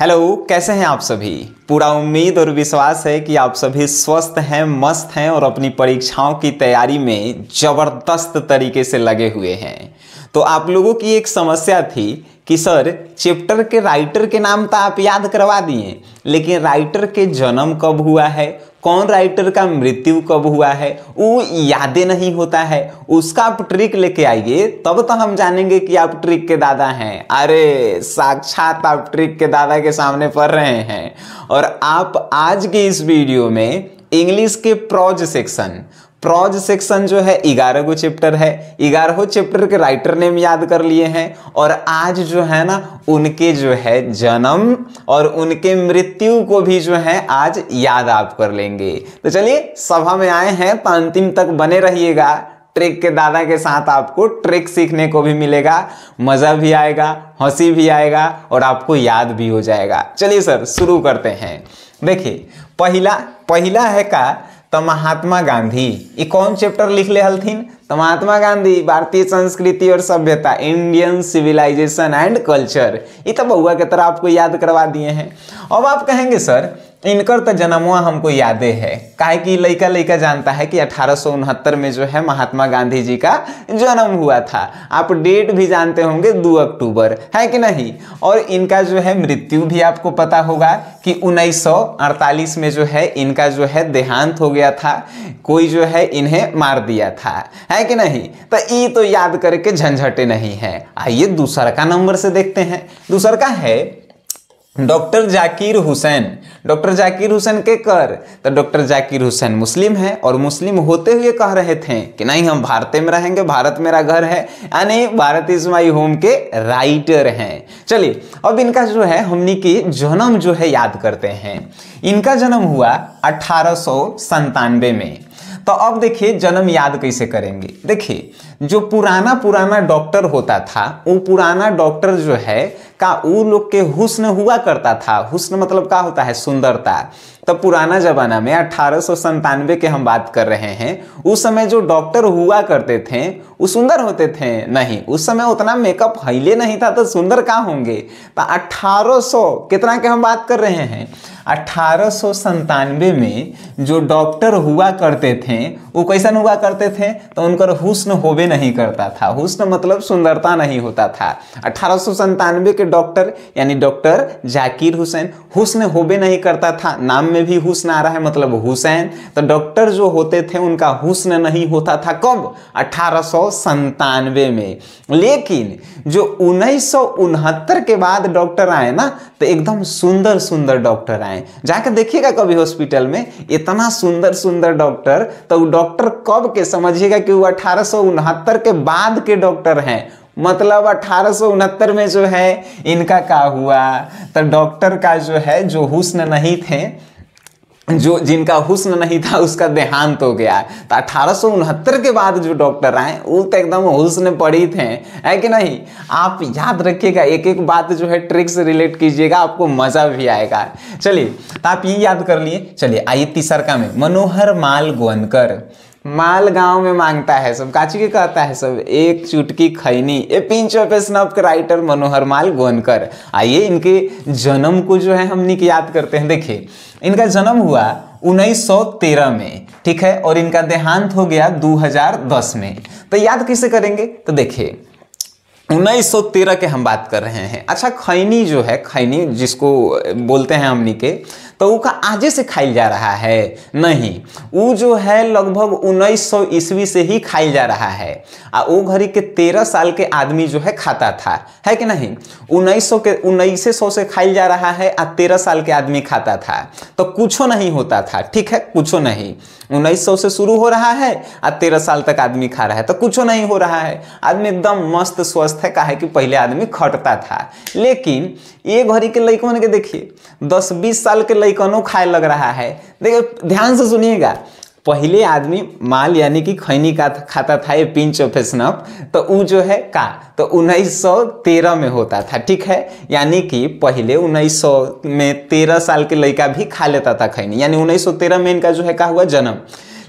Hello कैसे हैं आप सभी? पूरा उम्मीद और विश्वास है कि आप सभी स्वस्थ हैं, मस्त हैं और अपनी परीक्षाओं की तैयारी में ज़बरदस्त तरीके से लगे हुए हैं। तो आप लोगों की एक समस्या थी कि सर, चैप्टर के राइटर के नाम तो आप याद करवा दिए, लेकिन राइटर के जन्म कब हुआ है, कौन राइटर का मृत्यु कब हुआ है, वो यादें नहीं होता है, उसका आप ट्रिक लेके आइए, तब तो हम जानेंगे कि आप ट्रिक के दादा हैं। अरे, साक्षात आप ट्रिक के दादा के सामने पढ़ रहे हैं। और आप आज के इस वीडियो में इंग्लिश के प्रोज सेक्शन प्रोज सेक्शन जो है ग्यारह गो चैप्टर है। ग्यारह चैप्टर के राइटर नेम याद कर लिए हैं। और आज जो है ना, उनके जो है जन्म और उनके मृत्यु को भी जो है, आज याद आप कर लेंगे। तो चलिए, सभा में आए हैं। तो अंतिम तक बने रहिएगा। ट्रिक के दादा के साथ आपको ट्रिक सीखने को भी मिलेगा। मज़ा भी आएगा, हँसी भी आएगा और आपको याद भी हो जाएगा। चलिए सर, शुरू करते हैं। देखिए, पहला पहला है का तो महात्मा गांधी, ये कौन चैप्टर लिख ले हलथिन? तो महात्मा गांधी, भारतीय संस्कृति और सभ्यता इंडियन सिविलाइजेशन एंड कल्चर ये तो बउआ के तरह आपको याद करवा दिए हैं। अब आप कहेंगे, सर इनकर तो जन्मवा हमको यादें है। काहे कि लड़का लड़का जानता है कि अठारह में जो है महात्मा गांधी जी का जन्म हुआ था। आप डेट भी जानते होंगे, दो अक्टूबर, है कि नहीं? और इनका जो है मृत्यु भी आपको पता होगा कि 1948 में जो है इनका जो है देहांत हो गया था। कोई जो है इन्हें मार दिया था, है कि नहीं? तो ये तो याद करके झंझटे नहीं है। आइए दूसर का नंबर से देखते हैं। दूसर का है डॉक्टर जाकिर हुसैन। डॉक्टर जाकिर हुसैन के कर। तो डॉक्टर जाकिर हुसैन मुस्लिम है और मुस्लिम होते हुए कह रहे थे कि नहीं, हम भारत में रहेंगे, भारत मेरा घर है। यानी भारत इज़ माई होम के राइटर हैं। चलिए, अब इनका जो है, हमने की जन्म जो है, याद करते हैं। इनका जन्म हुआ अठारह में। तो अब देखिए, जन्म याद कैसे करेंगे? देखिए, जो पुराना पुराना डॉक्टर होता था, वो पुराना डॉक्टर जो है का वो लोग के हुस्न हुआ करता था। हुस्न मतलब क्या होता है? सुंदरता। तो पुराना जमाना में अठारह के हम बात कर रहे हैं, उस समय जो डॉक्टर हुआ करते थे, वो सुंदर होते थे? नहीं। उस समय उतना मेकअप हिले नहीं था तो सुंदर कहाँ होंगे? तो 1800 कितना के हम बात कर रहे हैं? अठारह में जो डॉक्टर हुआ करते थे, वो कैसन हुआ करते थे? तो उनकर हुस्न होबे नहीं करता था। हुस्न मतलब सुंदरता नहीं होता था। अठारह के डॉक्टर, यानी डॉक्टर जाकिर हुसैन। हुस्न होबे नहीं करता था, नाम में भी हुस्न आ रहा है मतलब हुसैन। तो डॉक्टर जो होते थे, उनका हुस्न नहीं होता था कब? अठारह में। लेकिन जो उन्नीस के बाद डॉक्टर आए ना तो एकदम सुंदर सुंदर डॉक्टर आए। जाकर देखिएगा कभी हॉस्पिटल में, इतना सुंदर सुंदर डॉक्टर तो डॉक्टर कब के, समझिएगा कि वो अठारह सौ उनहत्तर के बाद के डॉक्टर हैं। मतलब अठारह में जो है, इनका क्या हुआ? तो डॉक्टर का जो है, जो हुस्न नहीं थे, जो जिनका हुस्न नहीं था, उसका देहांत हो गया। तो अठारह के बाद जो डॉक्टर आए, वो तो एकदम हुस्न पड़ी थे। है कि नहीं? आप याद रखिएगा एक एक बात जो है ट्रिक से रिलेट कीजिएगा, आपको मज़ा भी आएगा। चलिए तो आप ये याद कर लिए। चलिए आइए तीसरका में, मनोहर माल गोवनकर माल गाँव में माँगता है, सब काची के कहता है, सब एक चुटकी खैनी। ए पिंच ऑफ़ स्नफ के राइटर मनोहर माल गोनकर आइए, इनके जन्म को जो है हम निक याद करते हैं, देखिए। इनका जन्म हुआ 1913 में, ठीक है? और इनका देहांत हो गया 2010 में। तो याद कैसे करेंगे? तो देखिए 1913 के हम बात कर रहे हैं। अच्छा खैनी जो है, खैनी जिसको बोलते हैं हमनी के तो का आजे से खाइल जा रहा है। नहीं वो जो है लगभग 1900 ईस्वी से ही खाइल जा रहा है। आ वो घड़ी के तेरह साल के आदमी जो है खाता था, है कि नहीं? 1900 के, उन्नीस सौ से खाइल जा रहा है, आ तेरह साल के आदमी खाता था। तो कुछ नहीं होता था, ठीक है? कुछ नहीं। उन्नीस सौ से शुरू हो रहा है आ तेरह साल तक आदमी खा रहा है। तो कुछ नहीं हो रहा है। आदमी एकदम मस्त, स्वस्थ है, कहा कि पहले आदमी खटता था। लेकिन ये घड़ी के लड़कों के देखिए, दस बीस साल के लड़कनों खाए लग रहा है। देखिए, ध्यान से सुनिएगा पहले आदमी माल यानी कि खैनी का खाता था, ये पिंच ऑफ़ स्नफ तो वो जो है का तो 1913 में होता था, ठीक है? यानी कि पहले 1900 में 13 साल के लड़का भी खा लेता था खैनी। यानी 1913 में इनका जो है का हुआ? जन्म।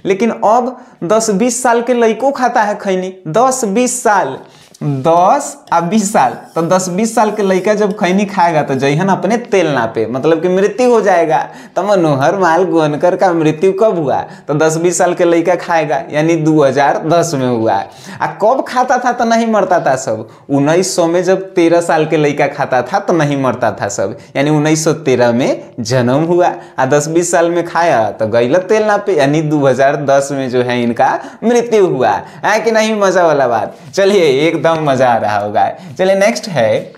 लेकिन अब 10-20 साल के लड़कों खाता है खैनी। 10-20 साल। दस आ बीस साल। तो दस बीस साल के लड़का जब खैनी खाएगा तो जइहन अपने तेल नापे मतलब कि मृत्यु हो जाएगा। तो मनोहर माल गोनकर का मृत्यु कब हुआ? तो दस बीस साल के लड़का खाएगा, यानी 2010 में हुआ। आ कब खाता था तो नहीं मरता था सब। उन्नीस में जब तेरह साल के लड़का खाता था तो नहीं मरता था सब। यानी उन्नीस सौ तेरह में जन्म हुआ। आ दस बीस साल में खाया तो गैला तेल नापे, यानी 2010 में जो है इनका मृत्यु हुआ। है कि नहीं? मज़ा वाला बात। चलिए एकदम मज़ा आ रहा होगा। चलिए नेक्स्ट है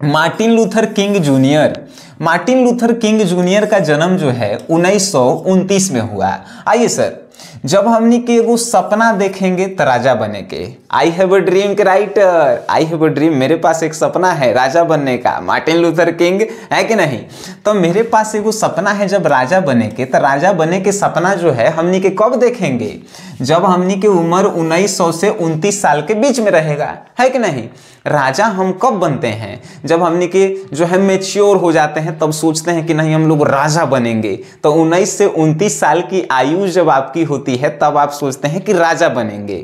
Martin Luther King junior. Martin Luther King junior का जन्म जो है उन्नीस सौ उनतीस में हुआ। आइए सर जब हमनी के एगो सपना देखेंगे तो राजा बने के आई हैव अ ड्रीम के writer I have a dream मेरे पास एक सपना है राजा बनने का। मार्टिन लूथर किंग है कि नहीं? तो मेरे पास एगो सपना है जब राजा बने के तो राजा बने के सपना जो है हमने के कब देखेंगे? जब हमने की उम्र 1900 से 29 साल के बीच में रहेगा, है कि नहीं? राजा हम कब बनते हैं? जब हमने के जो है मेच्योर हो जाते हैं, तब सोचते हैं कि नहीं, हम लोग राजा बनेंगे। तो 19 से 29 साल की आयु जब आपकी होती है, तब आप सोचते हैं कि राजा बनेंगे।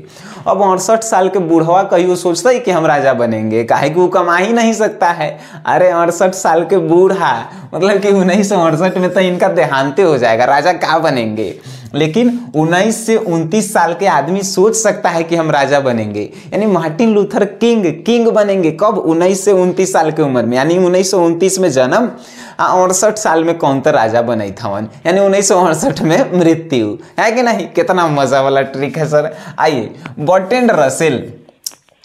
अब अड़सठ साल के बूढ़वा कहियो सोचता है कि हम राजा बनेंगे, काहे कि वो कमा ही नहीं सकता है। अरे, अड़सठ साल के बूढ़ा मतलब कि उन्नीस सौ अड़सठ में तो इनका देहांत हो जाएगा, राजा क्या बनेंगे? लेकिन 19 से 29 साल के आदमी सोच सकता है कि हम राजा बनेंगे। यानी मार्टिन लूथर किंग किंग बनेंगे। कब? 19 से 29 साल की उम्र में। यानी उन्नीस सौ उनतीस में जन्म अड़सठ साल में कौन तो राजा बने था यानी उन्नीस सौ अड़सठ में मृत्यु। है कि नहीं? कितना मज़ा वाला ट्रिक है सर आइए, बॉटेंड रसेल।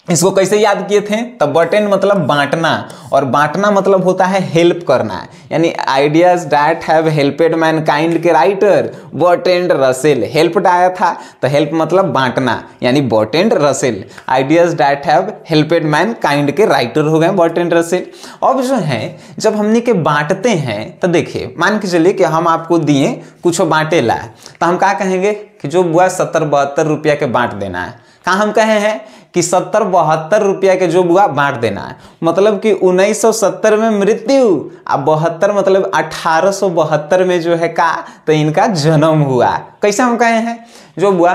इसको कैसे याद किए थे? तब बटेन मतलब बांटना, और बांटना मतलब होता है हेल्प करना। यानी ideas that have helped mankind के राइटर बटेंड रसेल हेल्प आया था तो हेल्प मतलब बांटना, यानी Bertrand Russell ideas that have helped mankind के राइटर हो गए बटेंड रसेल अब जो है, जब हमने के बांटते हैं तो देखिए, मान के चलिए कि हम आपको दिए कुछ बांटे ला तो हम क्या कहेंगे कि जो बुआ सत्तर बहत्तर रुपया के बांट देना है। कहाँ हम कहे हैं कि सत्तर बहत्तर रुपया के जो बुआ बांट देना है। मतलब कि 1970 में मृत्यु अब बहत्तर मतलब अठारह में जो है का तो इनका जन्म हुआ। कैसे हम कहे हैं? जो बुआ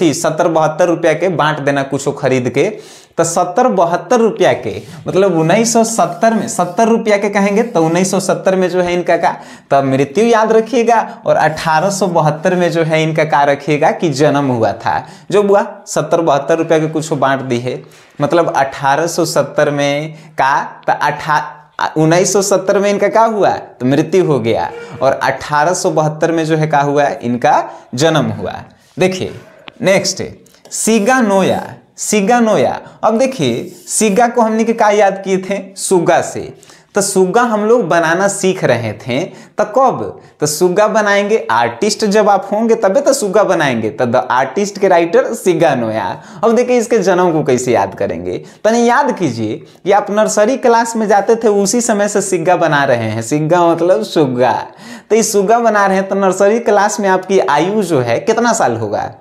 थी, सत्तर बहत्तर रुपया के बांट देना कुछ खरीद के। तो सत्तर बहत्तर रुपया के मतलब उन्नीस सौ सत्तर में, सत्तर रुपया के कहेंगे तो उन्नीस सौ सत्तर में जो है इनका का तो मृत्यु याद रखिएगा और अठारह सौ बहत्तर में जो है इनका का रखिएगा कि जन्म हुआ था। जो हुआ? सत्तर बहत्तर रुपया के कुछ बांट दी है मतलब अठारह सौ सत्तर में का तो अठा 1970 में इनका क्या हुआ तो मृत्यु हो गया और अठारह में जो है क्या हुआ, इनका जन्म हुआ। देखिए नेक्स्ट सीगा नोया सिगा नोया। अब देखिए, सिगा को हमने क्या याद किए थे? सुगा से। तो सुगा हम लोग बनाना सीख रहे थे। तो कब? तो सुगा बनाएँगे आर्टिस्ट जब आप होंगे, तबे तो सुगा बनाएँगे। तो द आर्टिस्ट के राइटर सिगा नोया। अब देखिए, इसके जन्म को कैसे याद करेंगे। तो नहीं, याद कीजिए कि आप नर्सरी क्लास में जाते थे, उसी समय से सिग्गा बना रहे हैं। सिग्गा मतलब सुगा। तो इस सुगा बना रहे हैं तो नर्सरी क्लास में आपकी आयु जो है, कितना साल होगा?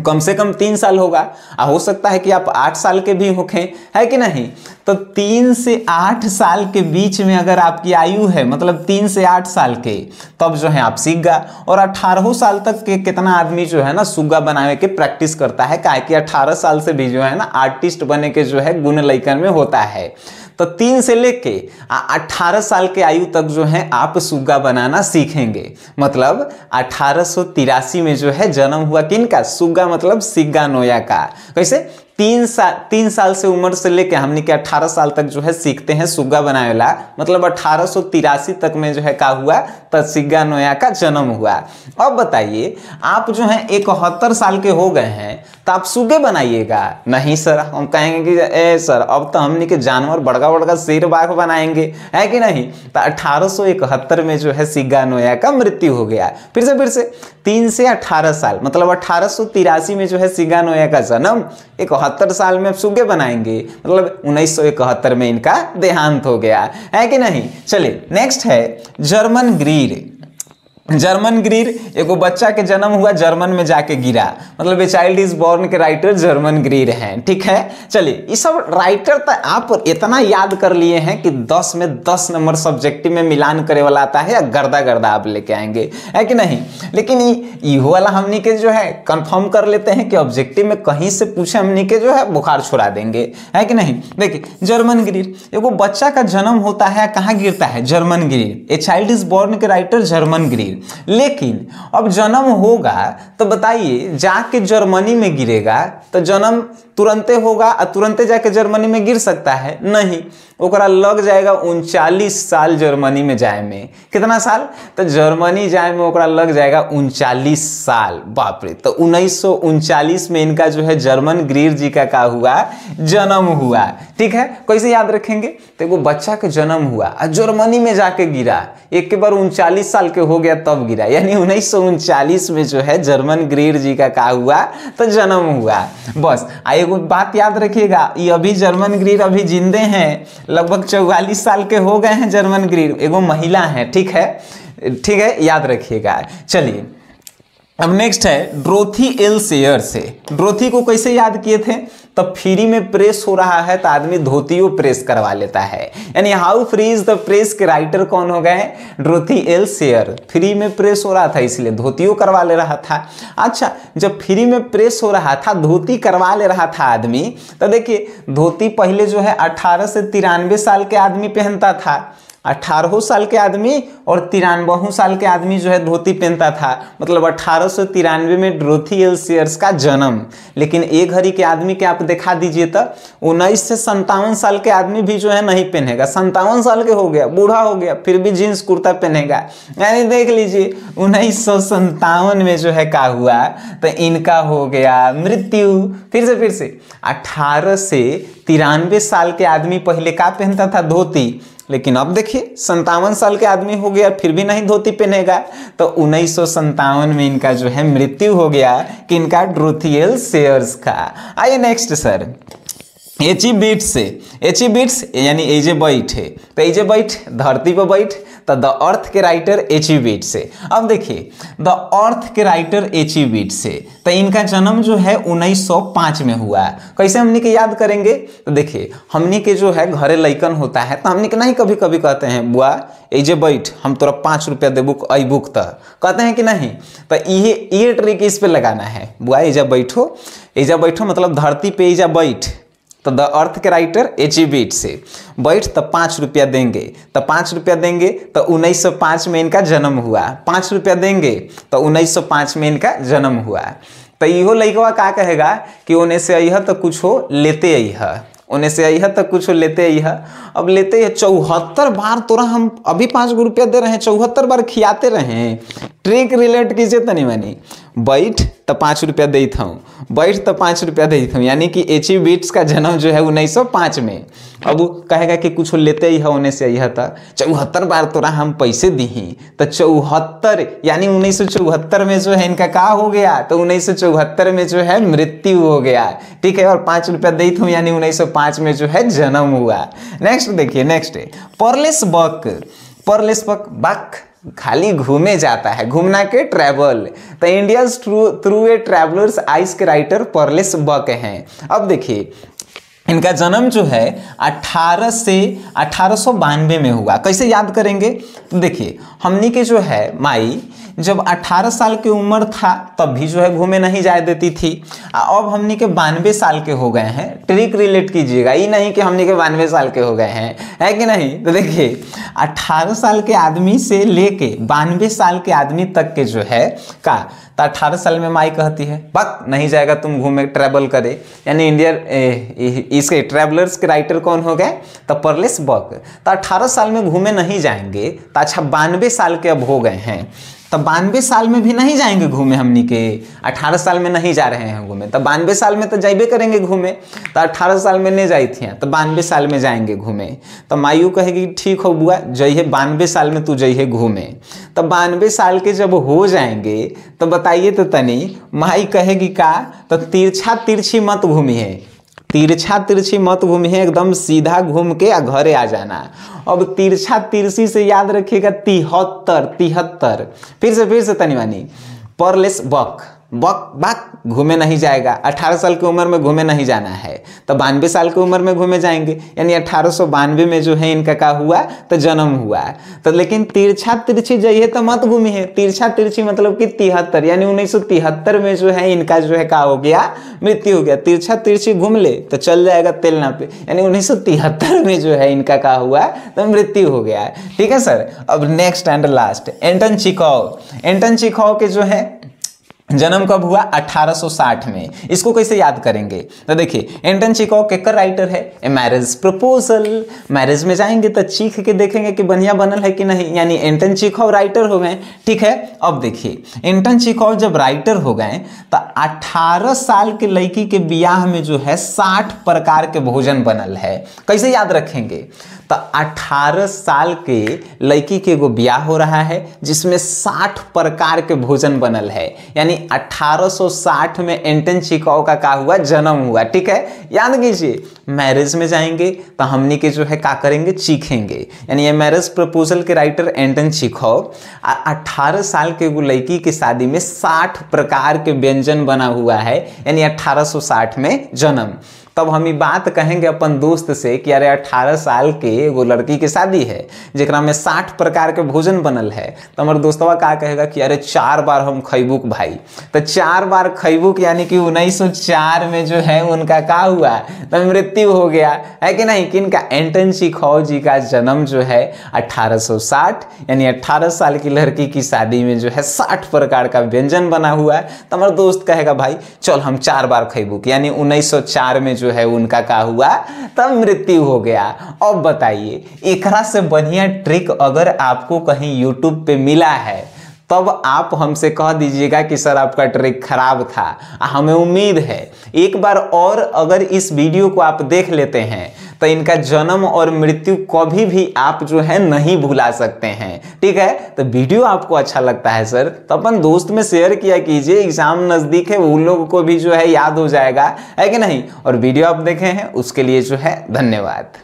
कम से कम तीन साल होगा। आ, हो सकता है कि आप आठ साल के भी होखें, है कि नहीं? तो तीन से आठ साल के बीच में अगर आपकी आयु है मतलब तीन से आठ साल के, तब जो है आप सीख गा और अठारह साल तक के कितना आदमी जो है ना सुग्गा बनाने के प्रैक्टिस करता है क्या कि अठारह साल से भी जो है ना, आर्टिस्ट बने के जो है गुण लैकन में होता है। तो तीन से लेके अठारह साल के आयु तक जो है, आप सुग्गा बनाना सीखेंगे। मतलब अठारह सौ तिरासी में जो है, जन्म हुआ किन का सुग्गा मतलब सिग्गा नोया का। कैसे? तीन साल तीन साल से उम्र से लेके हमने के अठारह साल तक जो है सीखते हैं, सुग्गा बनाए वाला मतलब अठारह सौ तिरासी तक में जो है क्या हुआ तो सिग्गा नोया का जन्म हुआ। अब बताइए, आप जो है इकहत्तर साल के हो गए हैं तो आप सुगे बनाइएगा। नहीं, सर, हम कहेंगे कि, ए, सर, अब तो हमने के जानवर बड़का बड़का शेर बाघ बनाएँगे। है कि नहीं? तो अठारह में जो है सिग्गा नोया का मृत्यु हो गया। फिर से फिर से, तीन से अठारह साल मतलब अठारह में जो है सिग्गा नोया का जन्म, इकहत्तर साल में सुगे बनाएँगे। मतलब उन्नीस सौ इकहत्तर में इनका देहांत हो गया। है कि नहीं? चलिए नेक्स्ट है, जर्मन ग्रीड जर्मन ग्रीर, एगो बच्चा के जन्म हुआ जर्मन में जाके गिरा। मतलब ए चाइल्ड इज़ बॉर्न के राइटर जर्मन ग्रीर हैं, ठीक है? चलिए, ये सब राइटर तो आप इतना याद कर लिए हैं कि 10 में 10 नंबर सब्जेक्टिव में मिलान करे वाला आता है या गर्दा गर्दा आप लेके आएँगे, है कि नहीं? लेकिन इहो वाला हमनी के जो है कंफर्म कर लेते हैं कि ऑब्जेक्टिव में कहीं से पूछे हमने के जो है, बुखार छुड़ा देंगे, है कि नहीं? देखिए, जर्मन ग्रीर, एगो बच्चा का जन्म होता है, कहाँ गिरता है? Germaine Greer. A child is born के राइटर जर्मन ग्रीर। लेकिन अब जन्म होगा तो बताइए, जाके जर्मनी में गिरेगा तो जन्म तुरंत होगा, और तुरंत जाके जर्मनी में गिर सकता है? नहीं। ओकरा लग जाएगा उनचालीस साल जर्मनी में जाए में कितना साल? तो जर्मनी जाए में ओकरा लग जाएगा उनचालीस साल। बाप रे तो उन्नीस में इनका जो है जर्मन ग्रीर जी का का हुआ? जन्म हुआ। ठीक है? कैसे याद रखेंगे? तो एगो बच्चा के जन्म हुआ और जर्मनी में जाके गिरा। एक के बार उनचालीस साल के हो गया, तब गिरा। यानी उन्नीस में जो है जर्मन ग्रीर जी का का हुआ तो जन्म हुआ। बस, आ एगो बात याद रखिएगा ये अभी जर्मन ग्रीर अभी जिंदे हैं। लगभग चौवालीस साल के हो गए हैं जर्मन ग्रीन एगो महिला हैं, ठीक है? ठीक है? याद रखिएगा। चलिए। अब नेक्स्ट है ड्रोथी एल सेयर से। ड्रोथी को कैसे याद किए थे? तब फ्री में प्रेस हो रहा है तो आदमी धोतियों प्रेस करवा लेता है। यानी how free is the press के राइटर कौन हो गए? ड्रोथी एल सेयर फ्री में प्रेस हो रहा था, इसलिए धोतियों करवा ले रहा था। अच्छा जब फ्री में प्रेस हो रहा था, धोती करवा ले रहा था आदमी तो देखिए, धोती पहले जो है, अठारह से तिरानवे साल के आदमी पहनता था। अठारह साल के आदमी और तिरानबहू साल के आदमी जो है धोती पहनता था। मतलब अठारह सौ तिरानवे में ड्रोथी एल सेयर्स का जन्म। लेकिन एक घड़ी के आदमी के आप दिखा दीजिए तो उन्नीस से संतावन साल के आदमी भी जो है नहीं पहनेगा। संतावन साल के हो गया, बूढ़ा हो गया, फिर भी जीन्स, कुर्ता पहनेगा। यानी देख लीजिए, उन्नीस में जो है का हुआ तो इनका हो गया मृत्यु। फिर से फिर से, अठारह से तिरानवे साल के आदमी पहले का पहनता था धोती। लेकिन अब देखिए संतावन साल के आदमी हो गया, फिर भी नहीं धोती पहनेगा। तो उन्नीस में इनका जो है मृत्यु हो गया, कि इनका ड्रोथियल सेयर्स का। आइए next sir H E Bates से। एची बीट्स यानी एजे बैठ है। तो एजे बैठ धरती पर बैठ तो द अर्थ के राइटर एची बीट से। अब देखिए द अर्थ के राइटर एची बीट से तो इनका जन्म जो है 1905 में हुआ है। कैसे हमने के याद करेंगे? तो देखिए, हमनी के जो है घरे लैकन होता है तो हमने के नहीं कभी कभी कहते हैं, बुआ एजे बैठ, हम तोरा पाँच रुपया देबुक अबुक तो। कहते हैं कि नहीं? तो ये ये ट्रिक इस पर लगाना है। बुआ एजा बैठो एजा बैठो मतलब धरती पे एजा बैठ। तो द अर्थ के राइटर एच ई बीट से बैठ तो पाँच रुपया देंगे। तो पाँच रुपया देंगे तो 1905 में इनका जन्म हुआ। पाँच रुपया देंगे तो 1905 में इनका जन्म हुआ। तो इहो लड़कवा का कहेगा कि उन्हें से अह तो कुछ हो लेते अह उन्हें से अह तो कुछ लेते अह अब लेते हैं चौहत्तर बार तोरा हम अभी पाँच गो रुपया दे रहे हैं, चौहत्तर बार खियाते रहे ट्रिक रिलेट कीजिए तनी मनी। बैठ तो पाँच रुपया देता हूँ बैठ तो पाँच रुपया देता हूँ यानी कि एच बीट्स का जन्म जो है उन्नीस सौ पाँच में। अब कहेगा कि कुछ लेते ही है उन्हें से यह था। चौहत्तर बार तोरा हम पैसे दी तो चौहत्तर, यानी उन्नीस सौ चौहत्तर में जो है इनका का हो गया? तो उन्नीस सौ चौहत्तर में जो है मृत्यु हो गया। ठीक है, और पाँच रुपया देता हूँ यानी उन्नीस सौ पाँच में जो है जन्म हुआ। नेक्स्ट देखिए नेक्स्ट परलेस बक परलेस बक बक खाली घूमे जाता है, घूमना के travel the India through a traveller's eyes के राइटर परलेस बक हैं। अब देखिए, इनका जन्म जो है 18 से अठारह में हुआ। कैसे याद करेंगे? देखिए, हमने के जो है, माई जब 18 साल की उम्र था तब भी जो है घूमे नहीं जाए देती थी। अब हमने के बानवे साल के हो गए हैं। ट्रिक रिलेट कीजिएगा। ये नहीं कि हमने के बानवे साल के हो गए हैं। है कि नहीं? तो देखिए 18 साल के आदमी से लेके बानवे साल के आदमी तक के जो है, का तो अठारह साल में माई कहती है, बक, नहीं जाएगा तुम घूमे ट्रैवल करे। यानी इंडिया इसके ट्रैवलर्स के राइटर कौन हो गए? तो परलेस बक तो अठारह साल में घूमे नहीं जाएँगे तो अच्छा बानवे साल के अब हो गए हैं। तो बानवे साल में भी नहीं जाएँगे घूमे हमनी के। अठारह साल में नहीं जा रहे हैं घूमे। तो बानवे साल में तो जाइबे करेंगे घूमे। तो अठारह साल में नहीं जाई थी तो बानवे साल में जाएँगे घूमे। तो मायू कहेगी, ठीक हो बुआ जइहे बानवे साल में तू जइहे घूमे। तो बानवे साल के जब हो जाएँगे तो बताइए तो तनी, माई कहेगी का तो तिरछा तिरछी मत घूमी है तिरछा तिरछी मत घूमिए एकदम सीधा घूम के या घरे आ जाना। अब तिरछा तिरछी से याद रखिएगा तिहत्तर तिहत्तर। फिर से फिर से तनी मानी परलेस बक बक बक, घूमे नहीं जाएगा। 18 साल की उम्र में घूमे नहीं जाना है। तो बानवे साल की उम्र में घूमे जाएँगे। यानी अठारह में जो है इनका का हुआ तो जन्म हुआ। तो लेकिन तिरछा तिरछी जाइए तो मत घूमी है। तिरछा तिरछी मतलब कि तिहत्तर, यानी उन्नीस में जो है इनका जो है का हो गया, मृत्यु हो गया। तिरछा तिरछी घूम ले तो चल जाएगा तेलना पे यानी उन्नीस सौ तिहत्तर में जो है इनका का हुआ तो मृत्यु हो गया। ठीक है, सर? अब next and last Anton Chekhov Anton Chekhov के जो है जन्म कब हुआ? 1860 में। इसको कैसे याद करेंगे? तो देखिए, एंटन चिको केकर राइटर है। A marriage proposal. मैरिज में जाएँगे तो चीख के देखेंगे कि बढ़िया बनल है कि नहीं। यानी एंटन चिको राइटर हो गए। ठीक है? अब देखिए, एंटन चिको जब राइटर हो गए तो 18 साल के लड़की के ब्याह में जो है 60 प्रकार के भोजन बनल है। कैसे याद रखेंगे? तो 18 साल के लड़की के एगो ब्याह हो रहा है, जिसमें 60 प्रकार के भोजन बनल है। यानी 1860 में एंटन चिकाओ का का हुआ? जन्म हुआ, ठीक है? याद कीजिए मैरिज में जाएँगे तो हमने के जो है का करेंगे? चीखेंगे। यानी ये मैरिज प्रपोजल के राइटर एंटन चिकाओ अट्ठारह साल के एगो लड़की की शादी में 60 प्रकार के व्यंजन बना हुआ है। यानी 1860 में जन्म। तब हम बात कहेंगे अपन दोस्त से कि अरे 18 साल के एगो लड़की के शादी है जरा में 60 प्रकार के भोजन बनल है। तो हमारे दोस्तवा का कहेगा कि अरे चार बार हम खैबुक भाई। तो चार बार खैबुक यानी कि उन्नीस सौ चार में जो है उनका का हुआ? तो मृत्यु हो गया। है कि नहीं? कि इनका एंटन शिखौ जी का जन्म जो है 1860 यानी 18 साल की लड़की की शादी में जो है 60 प्रकार का व्यंजन बना हुआ है। तो हमारा दोस्त कहेगा, भाई, चल हम चार बार खैबुक। यानी 1904 में जो है उनका का हुआ, तब मृत्यु हो गया। अब बताइए एकरा से बढ़िया ट्रिक अगर आपको कहीं यूट्यूब पे मिला है तब आप हमसे कह दीजिएगा कि सर आपका ट्रिक खराब था। हमें उम्मीद है। एक बार और अगर इस वीडियो को आप देख लेते हैं तो इनका जन्म और मृत्यु कभी भी आप जो है नहीं भुला सकते हैं। ठीक है? तो वीडियो आपको अच्छा लगता है, सर तो अपन दोस्त में शेयर किया कीजिए। एग्ज़ाम नज़दीक है, उन लोगों को भी जो है याद हो जाएगा। है कि नहीं? और वीडियो आप देखे हैं, उसके लिए जो है धन्यवाद।